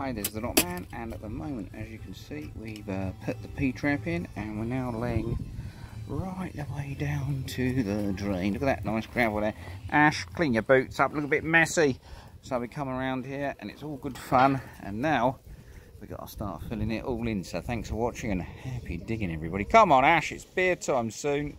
Hi, there's the Knot Man, and at the moment, as you can see, we've uh, put the P-trap in, and we're now laying right the way down to the drain. Look at that nice gravel there. Ash, clean your boots up, look a bit messy. So we come around here, and it's all good fun, and now we've got to start filling it all in. So thanks for watching, and happy digging, everybody. Come on, Ash, it's beer time soon.